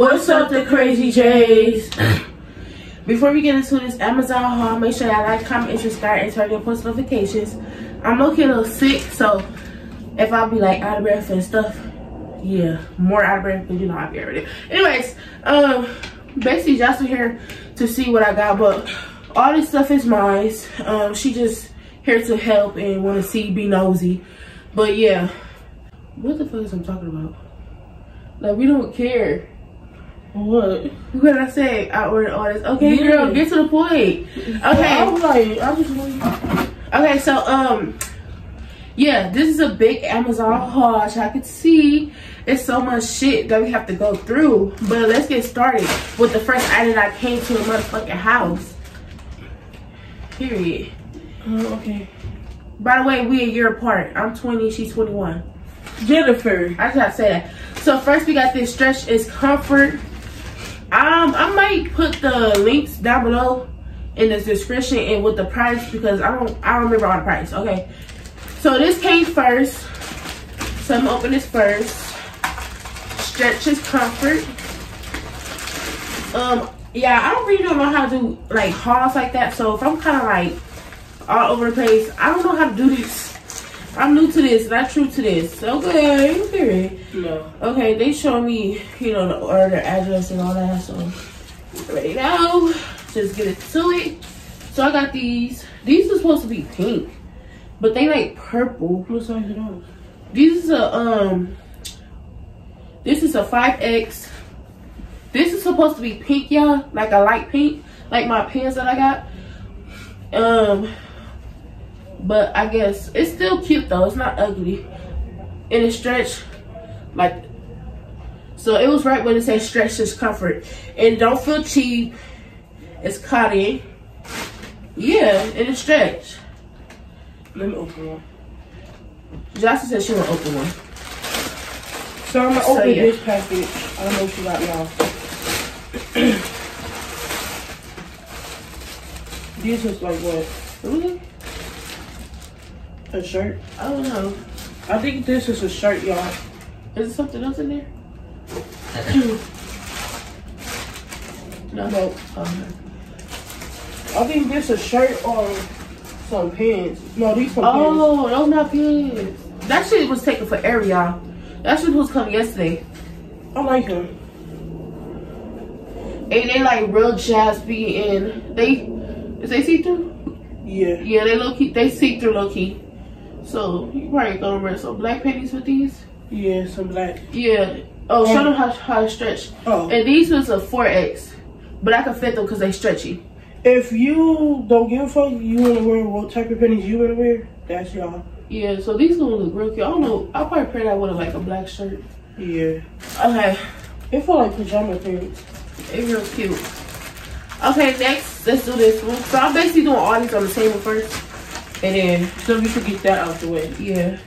What's up, the crazy J's? Before we get into this Amazon haul, make sure y'all like, comment, and subscribe, and turn your post notifications. I'm looking a little sick, so if I'll be like out of breath and stuff, yeah, more out of breath because you know I'll be day. Anyways, um, basically just here to see what I got, but all this stuff is mine. Um, she just here to help and want to see, be nosy. But yeah, what the fuck is I'm talking about? Like we don't care. What? What did I say? I ordered all this. Okay, Yeah. girl, get to the point. I Okay. was like, I just want Okay, so um yeah, this is a big Amazon haul. As y'all can see, it's so much shit that we have to go through. But let's get started with the first item that came to the motherfucking house. Period. Oh, okay. By the way, we a year apart. I'm 20, she's 21. Jennifer. I just gotta say that. So first we got this stretch is comfort. Um, I might put the links down below in the description and with the price because I don't I don't remember all the price. Okay. So this came first. So I'm open this first. stretches comfort. Um, yeah, I don't really don't know how to do like hauls like that. So if I'm kind of like all over the place, I don't know how to do this. I'm new to this, not true to this. Okay, period. No. Okay, they show me, you know, the order, address, and all that. So, ready now. Just get it to it. So I got these. These are supposed to be pink, but they like purple. What size are those? This is a um. This is a 5X. This is supposed to be pink, y'all, like a light pink, like my pants that I got. Um, but I guess it's still cute though. It's not ugly, and it stretch like. So it was right when it says stretch is comfort, and don't feel cheap. It's cotton. Yeah, and it stretch. Let me open one. Jocelyn said she will open one. So I'm gonna So, open yeah. this package. I don't know if you got y'all. This is like what? Really? A shirt? I don't know. I think this is a shirt, y'all. Is there something else in there? no. No. Okay. I think this is a shirt or some pants. No, these some pants. Oh, those not pants. That shit was taken for air, y'all. That shit was coming yesterday. I like them. And they like real jaspy and they is they see through? Yeah. Yeah, they low key they see through low key. So you probably gonna wear some black panties with these? Yeah, some black. Yeah. Oh, show them how how it stretch. Oh. And these was a 4X. But I can fit them because they stretchy. If you don't give a fuck, you wanna wear what type of panties you wanna wear, that's y'all. Yeah, so these gonna look real cute. I don't know. I'll probably pair that with like a black shirt. Yeah. Okay. It feel like pajama pants. It real cute. Okay, next, let's do this one. So I'm basically doing all these on the table first. And then, So we should get that out the way. yeah.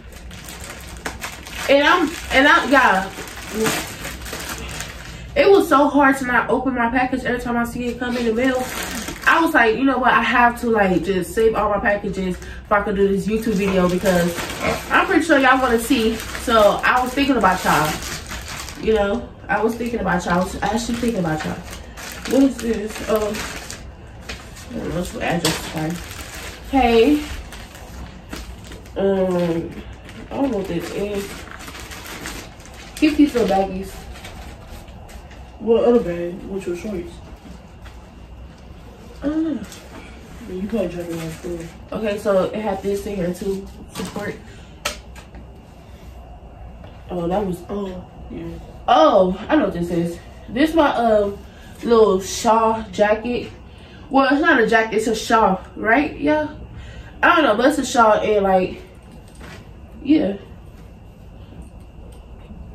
And I'm, and I, yeah. It was so hard to not open my package every time I see it come in the mail. I was like, you know what, I have to like just save all my packages if I could do this YouTube video because I'm pretty sure y'all want to see. So I was thinking about y'all. You know, I was thinking about y'all. I was actually thinking about y'all. What is this? Oh, I don't know, it's what address fine. Hey. Um, I don't know what this is. Keep these little baggies. What other bag? What's your don't know. You probably jumping on floor. Okay, so it had this in here too. Support. Oh, that was. Oh, yeah. Oh, I know what this is. This my um little shawl jacket. Well, it's not a jacket. It's a shawl, right? Yeah. I don't know, but a shawl and like, yeah.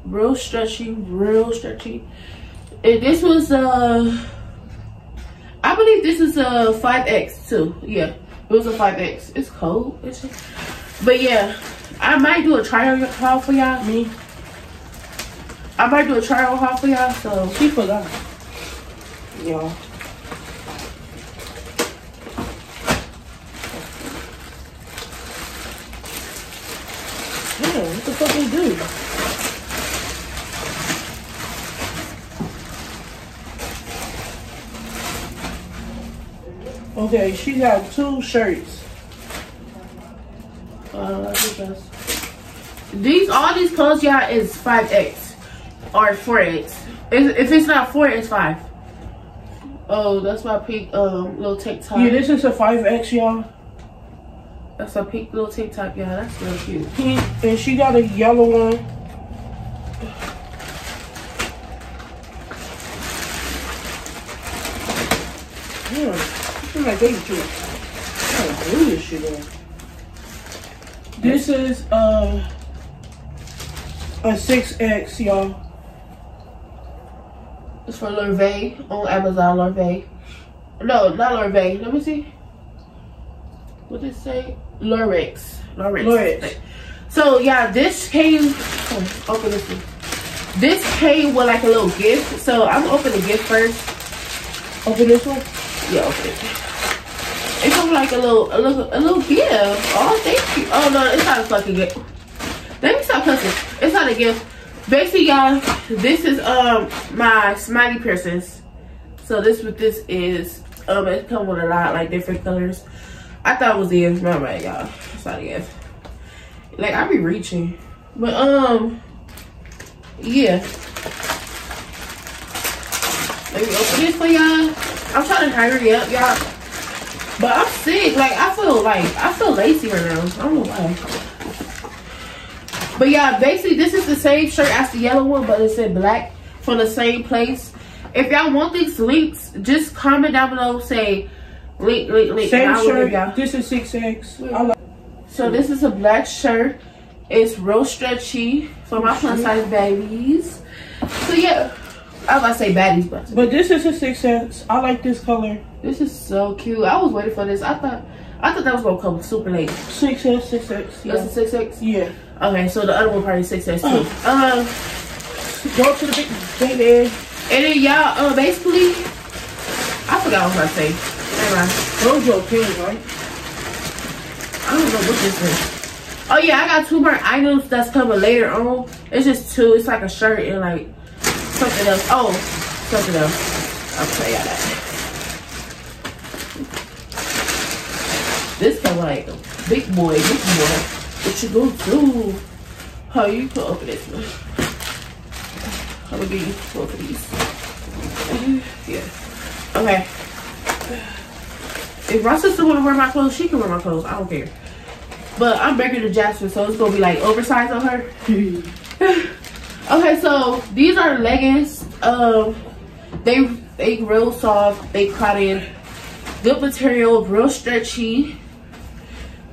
Real stretchy, real stretchy. And this was uh, I believe this is a 5X too. Yeah, it was a 5X. It's cold, it's but yeah, I might do a trial haul for y'all. Me? I might do a trial haul for y'all. So She forgot. Y'all. Damn, what the fuck they do? Okay, she got two shirts. Uh, I think that's- these all these clothes y'all is five X or four X. If, if it's not four, it's five. Oh, that's my pink um little TikTok. Yeah, this is a 5X, y'all. That's a pink little TikTok, y'all. That's real cute. Pink, and she got a yellow one. Yeah, this is like baby shit. I glue this shit on. This is uh, a 6X, y'all. It's for Lorvay on Amazon. Lorvay. No, not Lorvay. Let me see. What did it say? Lorix. Lorix. Lorix. So yeah, this came. Oh, open this one. This came with like a little gift. So I'm gonna open the gift first. Open this one. Yeah, open it. It comes like a little, a little, a little gift. Oh, thank you. Oh no, it's not a fucking gift. Let me stop cussing. It's not a gift. Basically, y'all, this is um my smiley piercings. So this what this is. Um, it come with a lot like different colors. I thought it was the gift. My bad, y'all. It's not a gift. Like I be reaching, but um, yeah. Let me open this for y'all. I'm trying to hurry up, y'all. But I'm sick. Like I feel like I feel lazy right now. I don't know why. But yeah, basically this is the same shirt as the yellow one, but it's in black from the same place. If y'all want these links, just comment down below. Say link, link, link. Same I will give shirt. This is 6X. I like So this is a black shirt. It's real stretchy for my plus size babies. So yeah, I was about to say baddies, but But this is a 6X. I like this color. this is so cute. I was waiting for this. I thought I thought that was gonna come super late. 6X, 6X. Yeah. That's a six X. yeah. Okay, so the other one probably six X too. Um, Go to the big baby. and then y'all, uh, basically, I forgot what I was gonna say. Never mind. Those your pins, right? I don't know what this is. Oh yeah, I got two more items that's coming later on. It's just two. It's like a shirt and like something else. Oh, something else. I'll tell y'all that. This of like big boy, big boy. What you gonna do? How you can open this one? I'm gonna give you both of these. Yeah. Okay. If my sister wanna wear my clothes, she can wear my clothes. I don't care. But I'm bigger than Jasper, so it's gonna be like oversized on her. okay, so these are leggings. Um, they they real soft. They cotton, good material, real stretchy.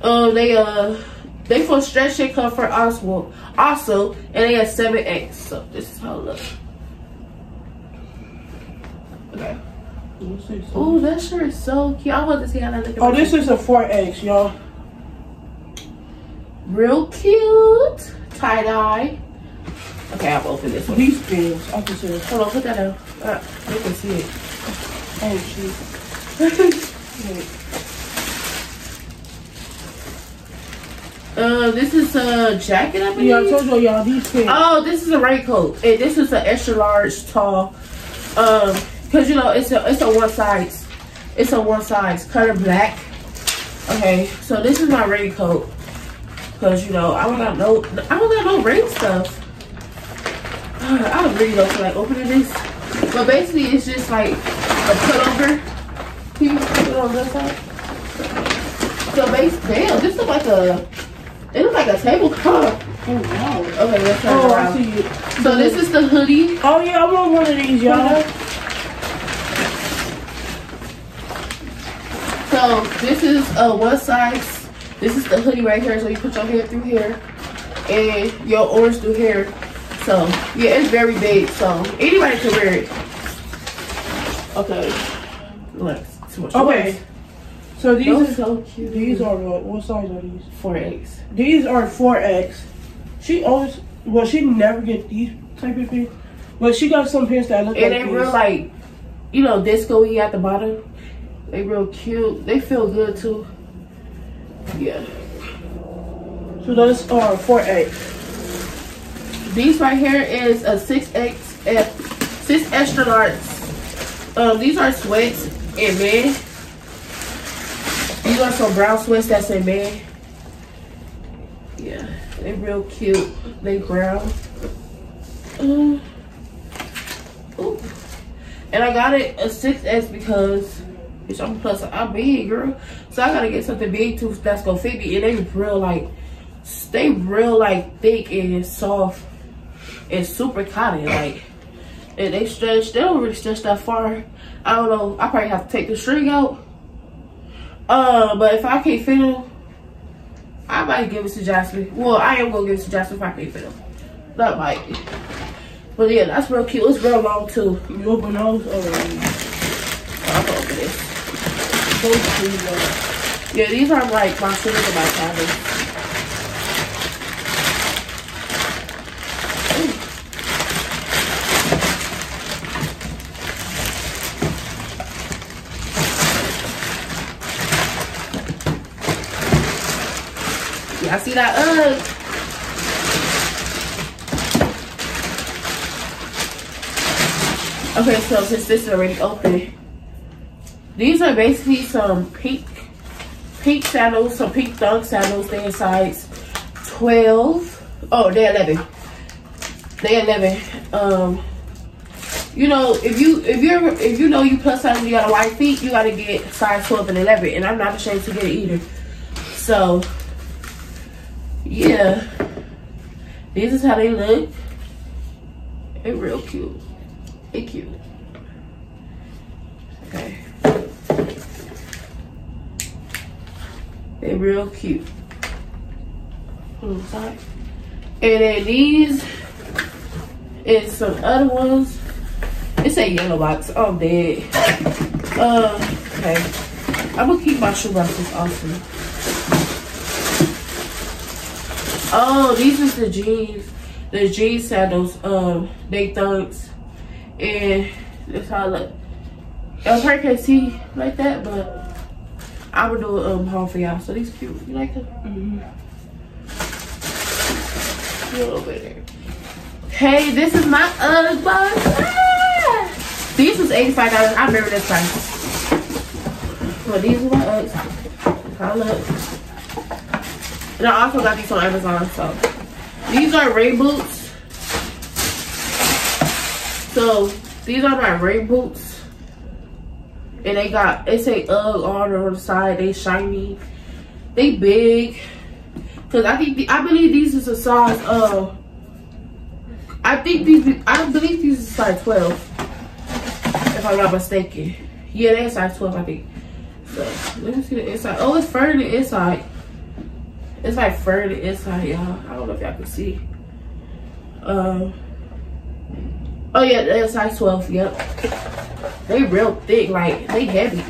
Um, they uh they for stretch and comfort also also, and they have seven X. So this is how it looks. Okay. Oh, that shirt is so cute. I want to see how that look. Oh, this is a 4X, y'all. real cute tie dye. Okay, I'll open this one. These pins, I can say. Hold on, put that down. Uh, you can see it. Oh, shit. Uh, this is a jacket, I believe. Yeah, I told you, y'all, these pins. Oh, this is a raincoat. And this is an extra large, tall. Um, cause you know it's a it's a one size. It's a one size color black. Okay, so this is my raincoat. Cause you know I don't got no I don't got no rain stuff. I don't really know feel like opening this, but basically it's just like a pullover. Can you put it on this side? So base, damn, this looks like a it looks like a tablecloth. Oh, wow. Okay, let's turn it Oh, I see it. So this is the hoodie. Oh, yeah, I want one of these, y'all. So this is uh, one size. This is the hoodie right here. So you put your hair through here and your orange through here. So yeah, it's very big. So anybody can wear it. Okay. Look, too much Okay. So these Those are, so cute. these are what? What size are these? four eggs. These are 4X. She always, well, she never get these type of pins. But she got some pins that look And like they real like, you know, disco-y at the bottom. They real cute. They feel good too. Yeah. So those are 4X. These right here is a 6X, F, 6 extra large. Um, these are sweats and men. These are some brown sweats that's in man. Yeah, they're real cute. They brown. Um, ooh. And I got it a 6X because bitch, I'm plus I'm big, girl. So I gotta get something big too that's gonna fit me. And they real like they real like thick and soft and super cotton. Like and they stretch, they don't really stretch that far. I don't know. I probably have to take the string out. Uh, but if I can't fit them, I might give it to Jasmine. Well, I am gonna give it to Jasmine if I can't fit them. That might. But yeah, that's real cute. It's real long too. You open those? I'm gonna open this. Yeah, these are like my shoes and my cabin. That UGG? Okay, so since this is already open, these are basically some pink pink sandals, some pink dunk sandals. They're size 12. Oh, they're 11. They're 11. Um, you know, if you if you're if you know you plus size you got a white feet, you gotta get size 12 and 11. And I'm not ashamed to get it either. So yeah, this is how they look. They real cute. They cute. Okay. They real cute. And then these and some other ones. It's a yellow box. Oh, dead. Uh, okay. I'm gonna keep my shoe boxes awesome. Oh, these is the jeans. The jean sandals. Um, they thugs. And that's how I look. I probably can't see like that, but I would do um home for y'all. So these cute. You like them? Mm -hmm. A little bit. Hey, this is my UGG box. Ah! These was $85. I remember this price. Well, these are my Uggs. How I look. And I also got these on Amazon. So these are rain boots. So these are my rain boots. And they got, they say UGG on the side. They shiny. They big. Cause I think, the, I believe these is a size of, I think these, I believe these is size 12. If I'm not mistaken. Yeah, they're size 12, I think. So, let me see the inside. Oh, it's fur in the inside. It's like fur the inside, y'all. I don't know if y'all can see. Um. Oh yeah, they're size 12. Yep. They real thick, like they heavy.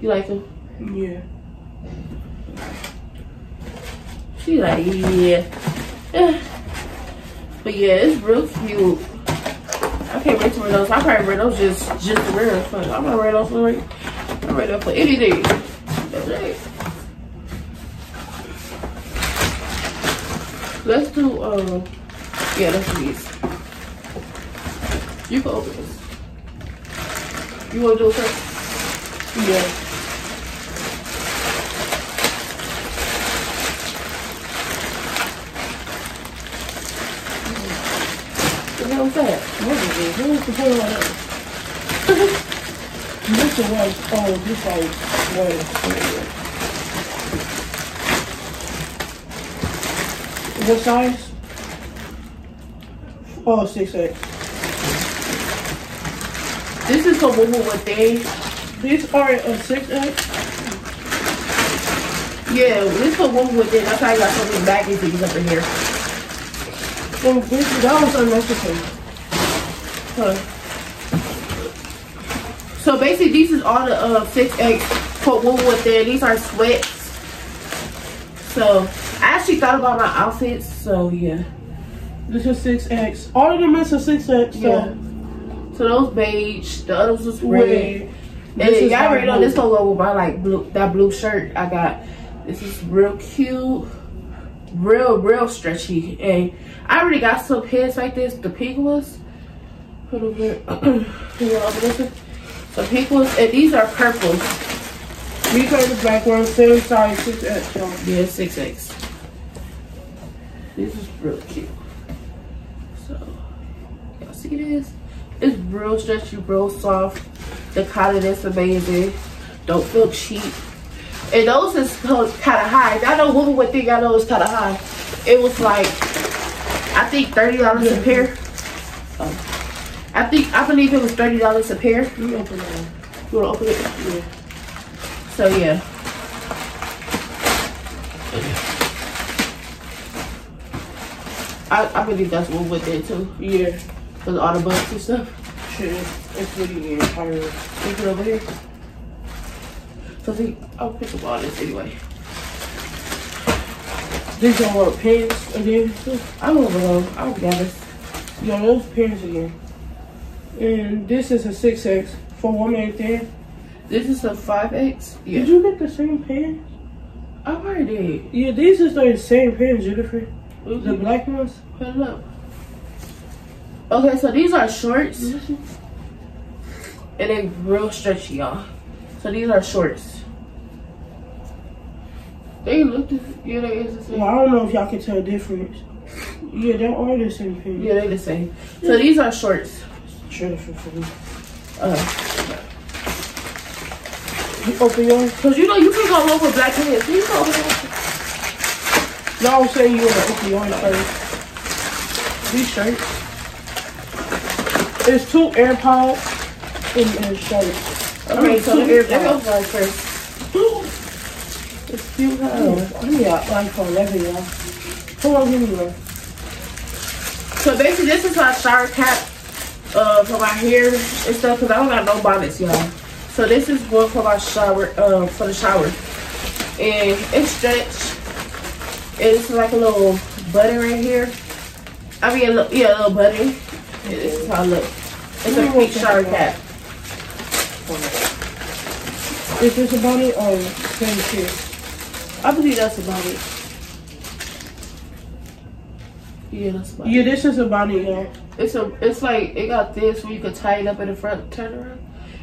You like them? Yeah. She like yeah. but yeah, it's real cute. I can't wait to wear those. I probably wear those just just to wear them. I'm gonna wear those for I'm ready for anything. That's right. Let's do, uh, yeah, let's do these. You can open this. You want to do it first? Yeah. What is that? What is it? What is the hell of that? this is like, oh, this like, wait. What size? Oh, 6X. This is a woman with they. These are a 6X? Yeah, this is a woman with it. That's how I got so many baggy things up in here. So this, that was unnecessary. Huh. So basically, these is all the uh, 6X for woman with there. These are sweats. So I actually thought about my outfits, so yeah. This is 6X. All of them is a 6X. So. Yeah. So those beige, the others was red. And y'all already know this gonna go with my like blue that blue shirt I got. This is real cute. Real, real stretchy. And I already got some pants like this. The pink ones. The pink ones, and these are purple. These are the black ones, same size, 6X, y'all. Yeah, 6X. This is real cute. So, y'all see this? It's real stretchy, real soft. The cotton is amazing. Don't feel cheap. And those is kind of high. I know women would think I know it's kind of high. It was like, I think $30 a pair. Oh. I think, I believe it was $30 a pair. You open it. You wanna open it? Yeah. So yeah. I, I believe that's what went there too. Yeah. Cause all the bugs and stuff. Shit, it's really fire. Take it over here. So see, I'll pick up all this anyway. These are what pants again. I don't know. I'll honest. Yeah, those pants again. And this is a 6X for one woman thin. This is a 5X. Yeah. Did you get the same pants? I already did. Yeah, these is the same pants, Jennifer. The black ones. Put it up. Okay, so these are shorts. And they're real stretchy, y'all. So these are shorts. They look the yeah, they is the same. Well, I don't know if y'all can tell the difference. Yeah, they are the same pants. Yeah, they the same. So these are shorts. Jennifer for me. Uh, You open yours? Cause you know you can go over black pants. You can go Y'all say you want to open yours first. These shirts. It's two AirPods in the shirt. Okay, so let me, let me open mine first. It's cute, huh? Give me an iPhone 11, y'all. Hold on, give me one. So basically, this is my shower cap uh, for my hair and stuff. Cause I don't got no bonnets, y'all. So this is one for my shower, uh, for the shower, and it's stretched. It's like a little button right here. I mean, a little, yeah, a little button. And this is how it look. It's a pink shower cap. Is this about it or same shit? I believe that's about it. Yeah, that's about Yeah, it. this is about it, y'all. It's a, it's like it got this where you can tie it up in the front, turn around,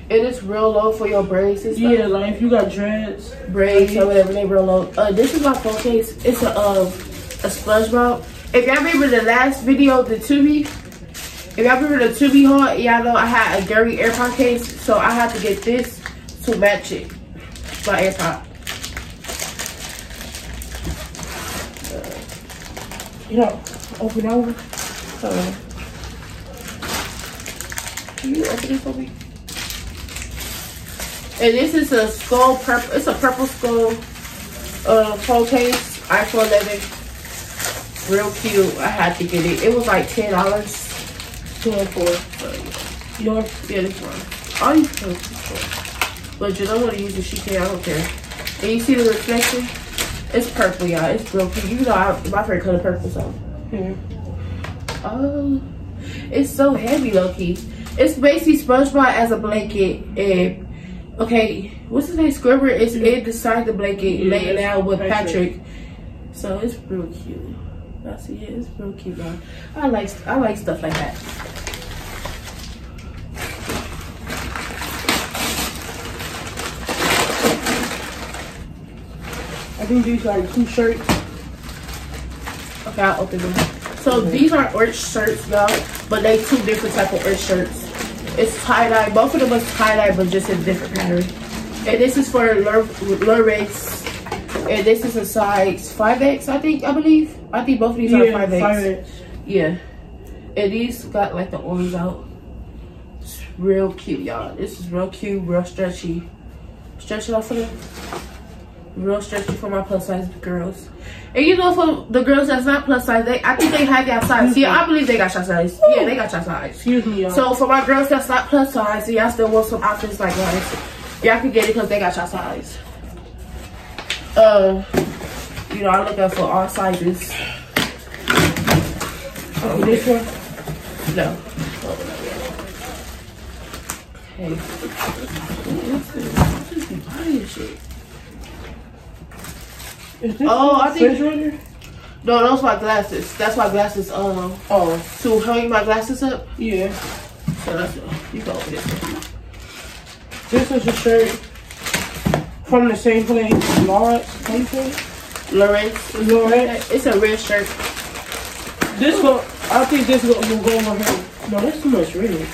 and it's real low for your braids and stuff. Yeah, like if you got dreads. braids or whatever, they real low. Uh, this is my phone case. It's a um a sponge mount. If y'all remember the last video, the Tubi, if y'all remember the Tubi haul, y'all know I had a Gary AirPod case, so I had to get this to match it. My AirPod. You know, open that one. Uh, can you open it for me? And this is a skull purple. It's a purple skull uh, phone case. iPhone 11. Real cute. I had to get it. It was like ten dollars. Two and four. But Yours. yeah, this one. All you can. But you don't want to use it. She can. I don't care. And you see the reflection? It's purple, y'all. It's real cute. You know, I, my favorite color purple, so. Here. Oh, it's so heavy, low key. It's basically SpongeBob as a blanket, and okay, what's his name? Squidward is mm-hmm. inside the blanket, Yeah, laying down with Patrick. Patrick. So it's real cute. I see it. It's real cute, y'all. I like I like stuff like that. I think these are two shirts. Okay, I'll open them. So mm-hmm. these are orange shirts, y'all, but they two different type of orange shirts. It's tie dye. Both of them are tie dye, but just in different pattern. And this is for Lur- Lurex. And this is a size 5X, I think, I believe. I think both of these are 5X. five Yeah. And these got like the orange out. It's real cute, y'all. This is real cute, real stretchy. Stretch it out for them. Real stretchy for my plus size girls. And you know, for the girls that's not plus size, they I think they have your size. Yeah, I believe they got your size. Yeah, they got your size. Excuse me, y'all. So for my girls that's not plus size, y'all still want some outfits like guys, y'all can get it because they got your size. Uh, you know, I look out for all sizes. Okay, this one. No. Okay. What's this? I just be buying shit. Is this Oh, I think- refrigerator? No, those my glasses. That's my glasses. Um, Oh, to hang my glasses up. yeah. So that's you go open it. This is a shirt from the same place, Lawrence. How you say? Lawrence. Lawrence. It's a red shirt. This one, I think this will, will go over here. No, that's too much red.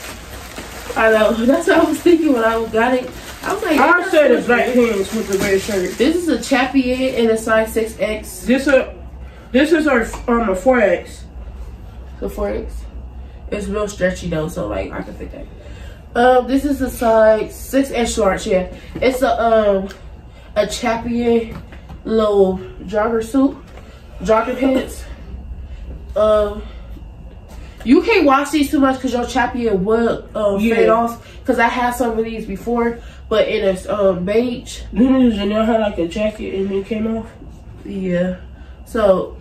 I know. That's what I was thinking when I got it. I was like, I said it's black pants with the red shirt. This is a champion and a size 6X. This a, this is our um a four X. The 4X. It's real stretchy though, so like I can fit that. Um, this is a size 6X large, yeah. It's a um a champion little jogger suit. Jogger pants. Um you can't wash these too much because your champion will um, Yeah. fade off. Because I had some of these before, but in a um, beige. Then Janelle had like a jacket and it came off. Yeah. So,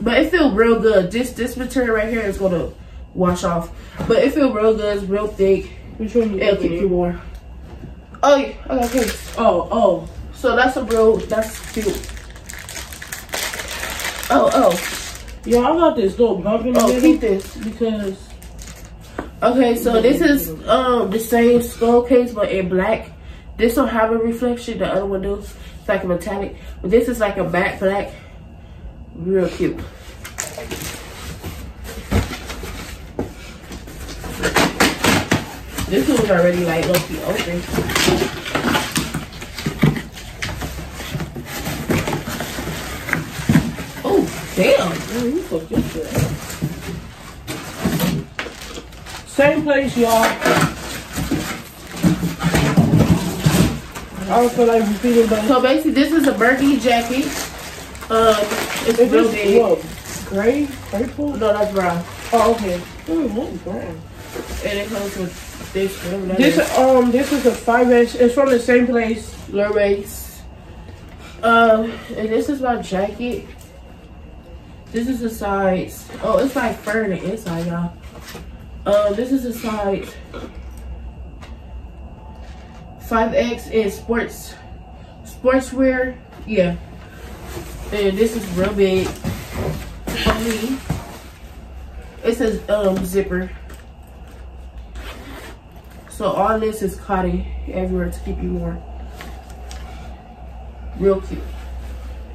but it feel real good. This this material right here is gonna wash off, but it feel real good. It's real thick. Which one? you It'll keep you warm. Oh yeah, okay, okay. Oh, oh. So that's a real. That's cute. Oh oh Yo, I got this little bump in the oh. Keep this. because Okay, so this is um the same skull case but in black. This don't have a reflection. The other one does. It's like a metallic, but this is like a matte black. Real cute. This one's already like low open. Oh damn! Man, you fucked shit. Same place, y'all. I don't feel like repeating, but So basically, this is a burgundy jacket. Um, it's is real this big. what? Gray? Purple? No, that's brown. Oh, okay. Mm, what brown? And it comes with this, whatever that This is. um this is a five inch. It's from the same place. Lurace. Um, and this is my jacket. This is the size. Oh, it's like fur on the inside, y'all. Um, this is the size 5X in sports, sportswear. Yeah. And this is real big for me. It says um zipper. So all this is cotton everywhere to keep you warm. Real cute.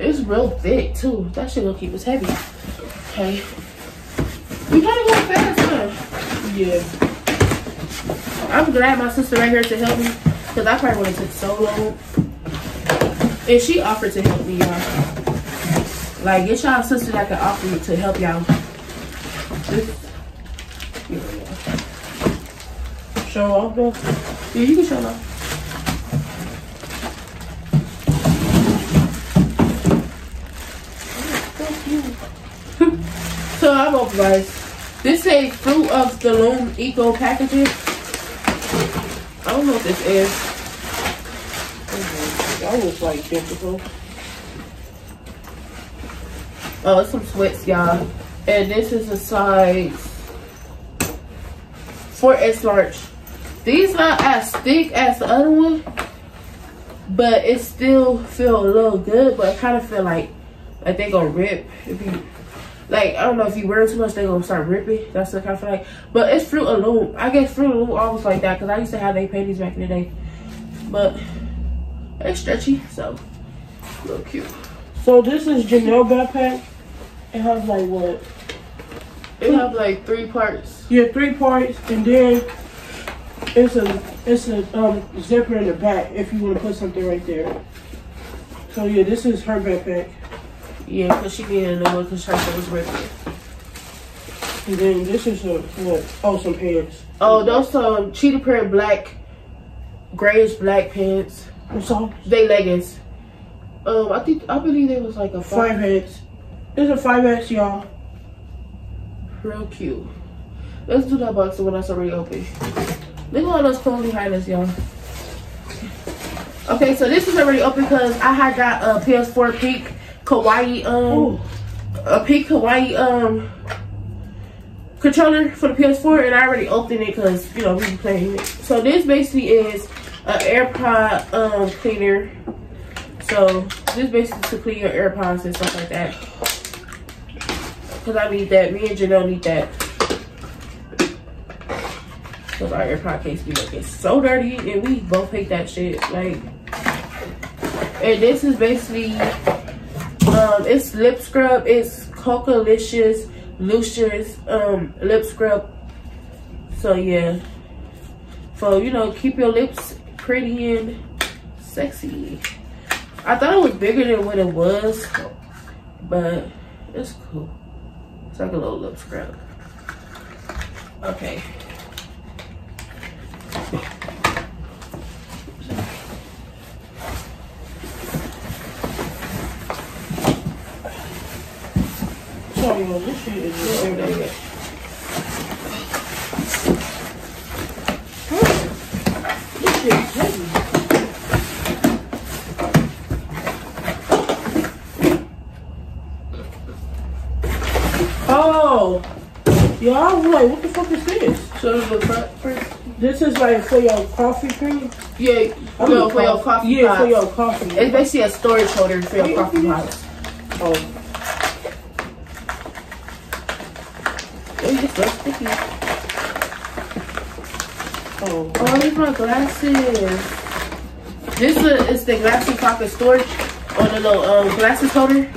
It's real thick too. That shit gonna keep us heavy. Okay. We gotta go fast, huh? Yeah. I'm glad my sister right here to help me. Cause I probably would have took so long. And she offered to help me, y'all. Like get y'all sister that can offer me to help y'all. Show off though. Yeah, you can show them. Open guys. This is fruit of the loom eco packaging. I don't know what this is. That was like difficult. Oh, it's some sweats, y'all. And this is a size 4S large. These not as thick as the other one, but it still feel a little good. But I kind of feel like like they gonna rip if you like. I don't know if you wear it too much, they gonna start ripping. That's the kind of like. But it's Fruit of Loom. I guess Fruit of Loom always like that because I used to have they panties back in the day. But it's stretchy, so real cute. So this is Janelle backpack. It has like what? It have like three parts. Yeah, three parts, and then it's a it's a um zipper in the back if you want to put something right there. So yeah, this is her backpack, Yeah, because she a new one because her shit was ripping. and then this is a what? Oh, some pants. Oh, those um cheetah print black, grayish black pants. What's all? They leggings. Um, I think I believe they was like a Five five. heads. This is a five X, y'all. Real cute. Let's do that box when that's already open. Look at all those clothes behind us, y'all. Okay, so this is already open because I had got a PS4 pink kawaii um Oh, a pink Hawaii um controller for the PS4, and I already opened it because you know we playing it. So this basically is an AirPod um cleaner. So this basically to clean your AirPods and stuff like that. Cause I need that. Me and Janelle need that. Cause our AirPod case be looking so dirty and we both hate that shit. Like and this is basically um it's lip scrub, it's Coca-licious Lucious um lip scrub. So yeah. So you know, keep your lips pretty and sexy. I thought it was bigger than what it was, but it's cool. It's like a little lip scrub. Okay. Sorry, yo, this shit is just everything. This shit heavy. Oh, yeah, I was like, what the fuck is this? The front first. This is like for your coffee cream? Yeah, I mean, for your coffee Yeah, for your coffee. It's basically a storage holder for your coffee yeah. pot. oh, It's just so oh, Oh, these my glasses. This is, the glasses pocket storage on the little um, glasses holder.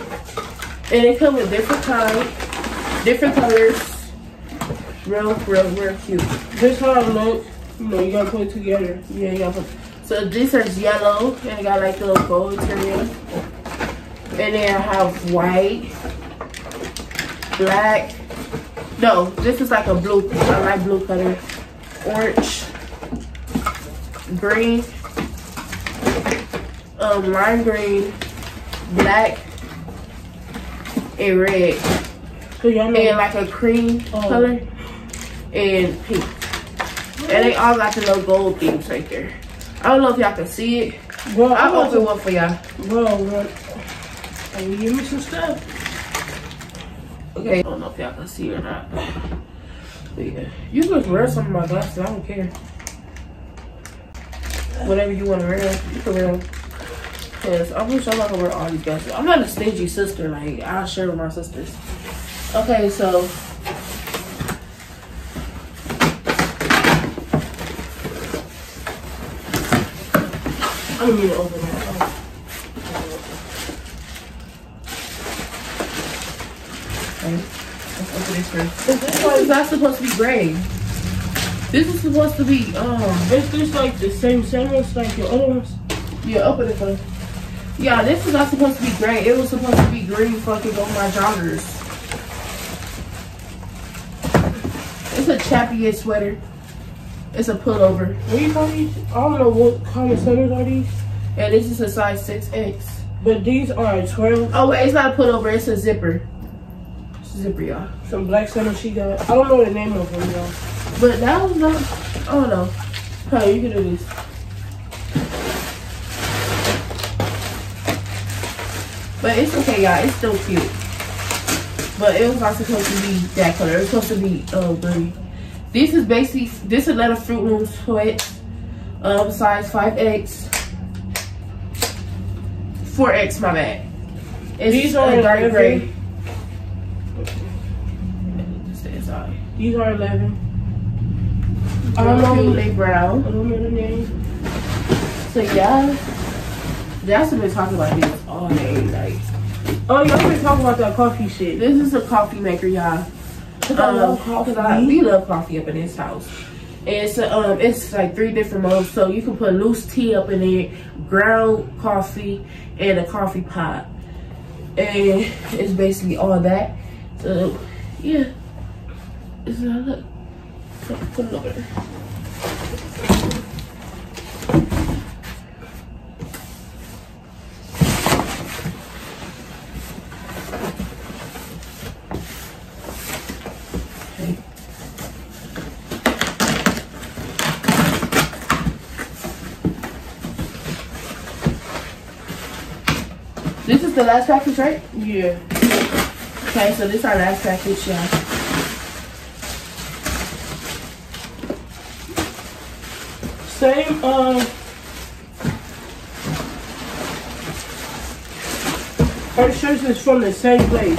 And it comes with different kinds, different colors. Real, real, real cute. this how it look. You gotta put it together. Yeah, you gotta But, so this is yellow and it got like a little gold interior. And then I have white, black. No, this is like a blue. I like blue color. Orange, green, um, lime green, black, and red. So y'all know. And like a cream Oh. color and pink. And they all got the little gold things right there. I don't know if y'all can see it. Bro, I'll open one for y'all. bro, bro. Can you give me some stuff? Okay. I don't know if y'all can see or not. But yeah. You can wear some of my glasses. I don't care. Whatever you want to wear, you can wear them. Cause I wish I'm not gonna wear all these glasses. I'm not a stingy sister. Like I'll share with my sisters. Okay, so I mean to open that. okay, this first. Is this This like, is not supposed to be gray. This is supposed to be um. is this like the same sandwich like your other ones? Yeah, open it first. Yeah, this is not supposed to be gray. It was supposed to be green fucking on my joggers. It's a chappy sweater. It's a pullover. What you call these? I don't know what kind of sandals are these, And this is a size 6X. but these are a 12. Oh wait, it's not a pullover, it's a zipper. It's zipper, y'all. Some black sandals she got. I don't know the name of them, y'all. But that was not oh no. Hey, you can do this. But it's okay, y'all. It's still cute. But it was not supposed to be that color. It was supposed to be uh, green. This is basically this is another Fruit Loom sweat, um, size 5X, 4X. My bad. It's These a are dark 11. gray. These are 11. I don't know who they brown. I don't know the name. So yeah, that's been talking about these all day. Like Oh, y'all been talking about that coffee shit. this is a coffee maker, y'all. Cause I love Um, 'cause I, we love coffee up in this house. And it's um it's like three different modes, so you can put loose tea up in it, ground coffee, and a coffee pot. And it's basically all that. So yeah, it's that look. Put it over there. This is the last package, right? Yeah. Okay, so this is our last package, yeah. Same, uh, her shirts is from the same place.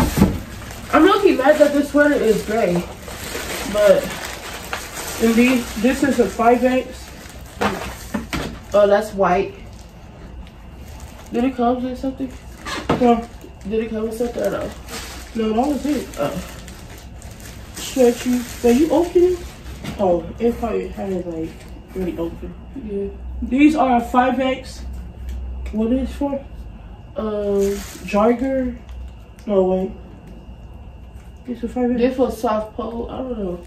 I'm looking mad that this sweater is gray, but And these, this is a 5X. Oh, that's white. Did it come with something? No, Did it come with something or no? no, that was it. Oh. Stretchy. But you open it? Oh, it probably had like really open. Yeah. These are 5X. What is for? Um, Jarger. No, wait. It's a 5X. this was South pole. I don't know.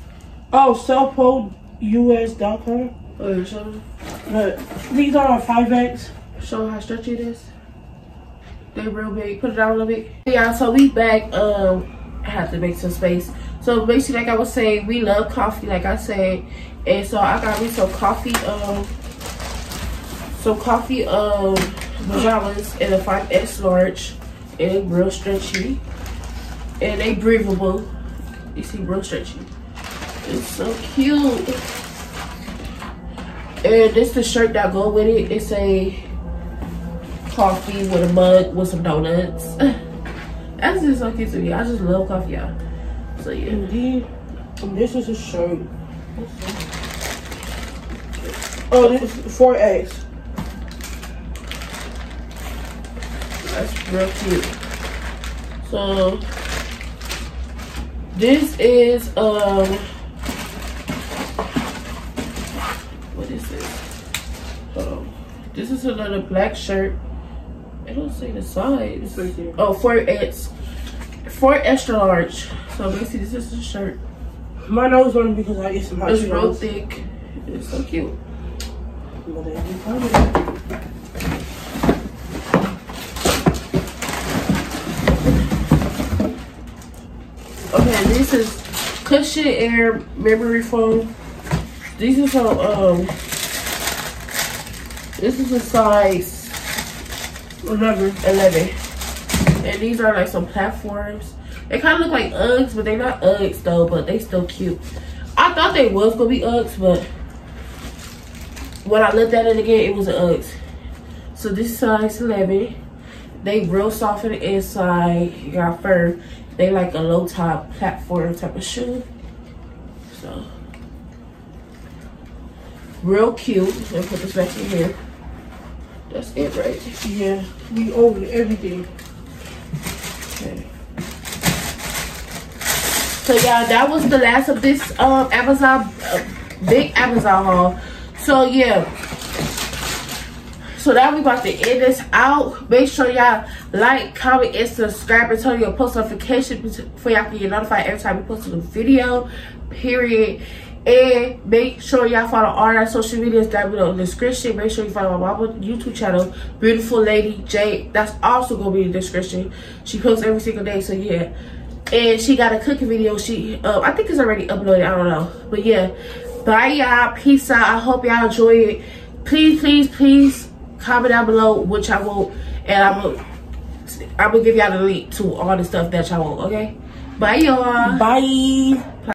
Oh, cellpodeus.com. Oh, yeah, show, But these are a 5X. show how stretchy it is. They real big. Put it down a little bit. Yeah, so we back. Um, I have to make some space. So basically, like I was saying, we love coffee, like I said, and so I got me some coffee. Um, some coffee. Um, pajamas in a 5X large, and real stretchy, and they breathable. You see, real stretchy. It's so cute. And this the shirt that go with it. It's a coffee with a mug with some donuts. That's just so cute to me. I just love coffee, y'all. So yeah. And this is a shirt. Oh, this is 4X. That's real cute. So this is um what is this? Hold on. This is another black shirt. I don't say the size. It's. Oh, four X, four extra large. So basically, this is a shirt. My nose running because I ate some hot It's real thick. It's so cute. Okay, this is cushion air memory foam. These are so um. This is a size Whatever. 11. And these are like some platforms. They kind of look like Uggs, but they're not Uggs though, but they still cute. I thought they was gonna be Uggs, but when I looked at it again, it was an Uggs. So this is size 11. They real soft on the inside. You got fur. They like a low top platform type of shoe. So real cute. Let me put this back in here. That's it, right? Yeah, we over everything. Okay. So yeah, that was the last of this um Amazon uh, big Amazon haul. So yeah. So now we about to end this out. Make sure y'all like, comment, and subscribe and turn your post notifications for y'all can get notified every time we post a new video. Period. And make sure y'all follow all our social medias down below in the description. Make sure you follow my mama YouTube channel, Beautiful Lady Jae. That's also gonna be in the description. She posts every single day, so yeah. And she got a cooking video. She, uh, I think it's already uploaded. I don't know, but yeah. Bye y'all. Peace out. I hope y'all enjoy it. Please, please, please comment down below what y'all and I'm gonna, I'm gonna give y'all the link to all the stuff that y'all want. Okay. Bye y'all. Bye.